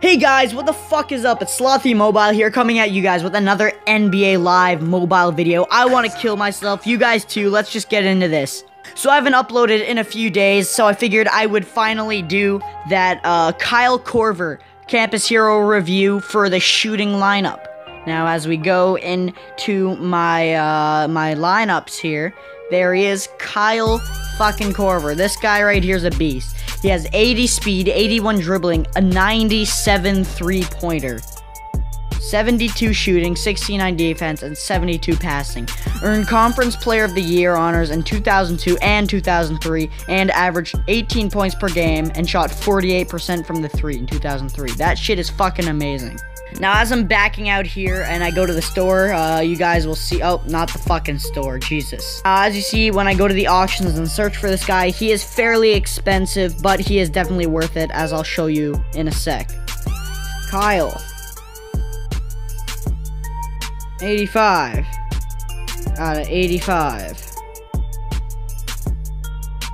Hey guys, what the fuck is up? It's Slothy Mobile here coming at you guys with another NBA Live mobile video. I want to kill myself. You guys too. Let's just get into this. So I haven't uploaded in a few days, so I figured I would finally do that uh, Kyle Korver Campus Hero review for the shooting lineup. Now, as we go into my uh, my lineups here, there is Kyle fucking Korver. This guy right here is a beast. He has 80 speed, 81 dribbling, a 97 three-pointer. 72 shooting, 69 defense, and 72 passing. Earned Conference Player of the Year honors in 2002 and 2003, and averaged 18 points per game and shot 48% from the three in 2003. That shit is fucking amazing. Now, as I'm backing out here and I go to the store, uh, you guys will see. Oh, not the fucking store. Jesus. Uh, as you see, when I go to the auctions and search for this guy, he is fairly expensive, but he is definitely worth it, as I'll show you in a sec. Kyle. 85. Out of 85.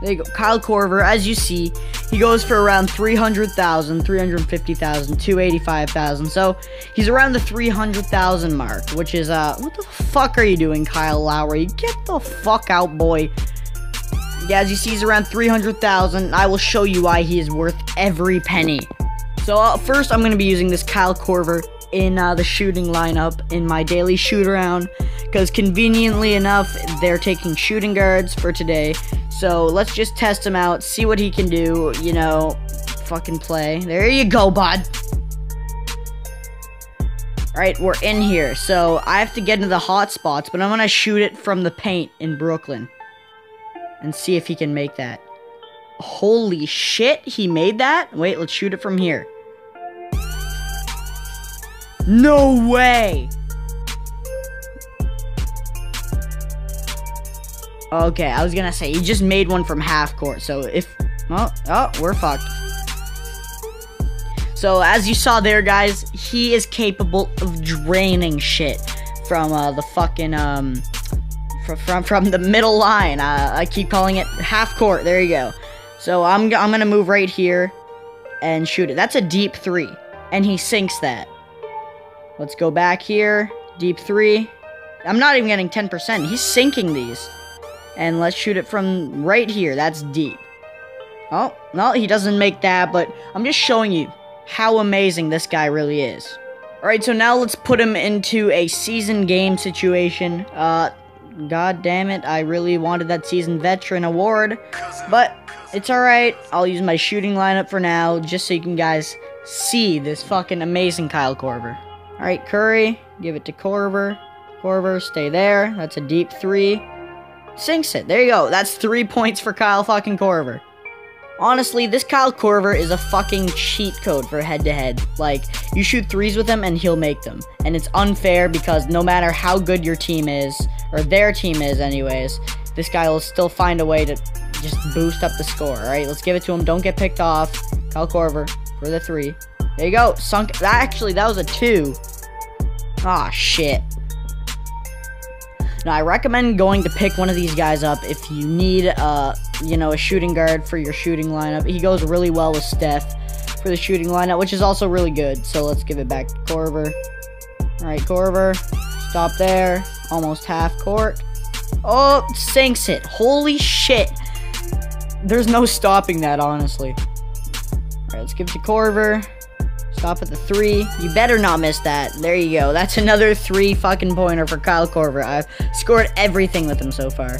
There you go. Kyle Korver, as you see, he goes for around 300,000, 350,000, 285,000. So he's around the 300,000 mark, which is, uh, what the fuck are you doing, Kyle Lowry? Get the fuck out, boy. Yeah, as you see, he's around 300,000. I will show you why he is worth every penny. So uh, first, I'm going to be using this Kyle Korver in uh, the shooting lineup in my daily shoot around because conveniently enough, they're taking shooting guards for today. So let's just test him out, see what he can do, you know, fucking play. There you go, bud. Alright, we're in here. So I have to get into the hot spots, but I'm to shoot it from the paint in Brooklyn. And see if he can make that. Holy shit, he made that? Wait, let's shoot it from here. No way! Okay, I was gonna say, he just made one from half court, so if... Oh, oh, we're fucked. So, as you saw there, guys, he is capable of draining shit from uh, the fucking, um... From, from, from the middle line. Uh, I keep calling it half court. There you go. So, I'm, I'm gonna move right here and shoot it. That's a deep three, and he sinks that. Let's go back here. Deep three. I'm not even getting 10%. He's sinking these. And let's shoot it from right here. That's deep. Oh, no, he doesn't make that, but I'm just showing you how amazing this guy really is. Alright, so now let's put him into a season game situation. Uh, god damn it, I really wanted that season veteran award, but it's alright. I'll use my shooting lineup for now, just so you can guys see this fucking amazing Kyle Korver. Alright, Curry, give it to Korver. Korver, stay there. That's a deep three. Sinks it. There you go. That's three points for Kyle fucking Korver. Honestly, this Kyle Korver is a fucking cheat code for head-to-head. Like, you shoot threes with him and he'll make them. And it's unfair because no matter how good your team is, or their team is anyways, this guy will still find a way to just boost up the score, alright? Let's give it to him. Don't get picked off. Kyle Korver for the three. There you go. Sunk. Actually, that was a two. Ah, shit. Now, I recommend going to pick one of these guys up if you need, uh, you know, a shooting guard for your shooting lineup. He goes really well with Steph for the shooting lineup, which is also really good. So let's give it back to Korver. All right, Korver, stop there. Almost half court. Oh, sinks it. Holy shit. There's no stopping that, honestly. All right, let's give it to Korver. Stop at the three. You better not miss that. There you go. That's another three fucking pointer for Kyle Korver. I've scored everything with him so far.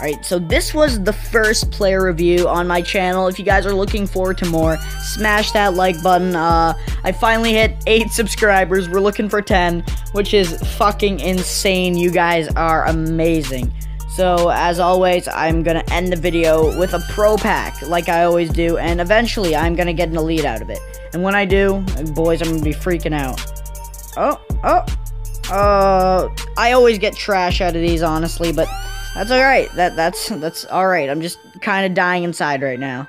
Alright, so this was the first player review on my channel. If you guys are looking forward to more, smash that like button. Uh, I finally hit 8 subscribers. We're looking for 10, which is fucking insane. You guys are amazing. So, as always, I'm going to end the video with a pro pack, like I always do, and eventually I'm going to get an elite out of it. And when I do, boys, I'm going to be freaking out. Oh, oh, uh, I always get trash out of these, honestly, but that's alright. That, that's, that's alright. I'm just kind of dying inside right now.